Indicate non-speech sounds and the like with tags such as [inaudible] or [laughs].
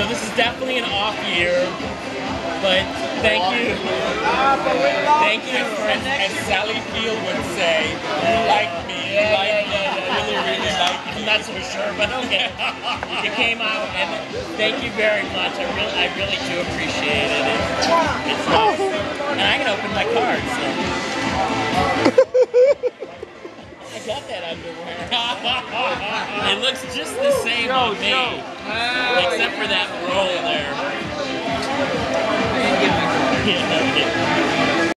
So this is definitely an off year, but thank you. Thank you as, as Sally Field would say, you like me. You like me. Really, really like me. I'm not sure, but okay. [laughs] you came out, and thank you very much. I really, I really do appreciate it. It's, it's nice. And I can open my cards. So. That underwear. it looks just the same on me, except for that roll there.